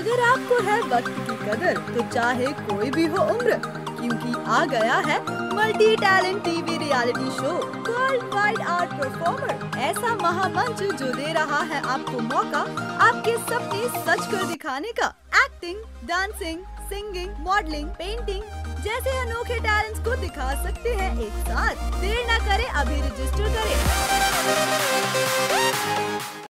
अगर आपको है वक्त की कदर तो चाहे कोई भी हो उम्र, क्योंकि आ गया है multi talent TV reality show world wide art performer ऐसा महामंच जो दे रहा है आपको मौका, आपके सपने सच कर दिखाने का। Acting dancing singing modelling painting जैसे अनोखे टैलेंट्स को दिखा सकते हैं एक साथ। देर न करें, अभी रजिस्टर करें।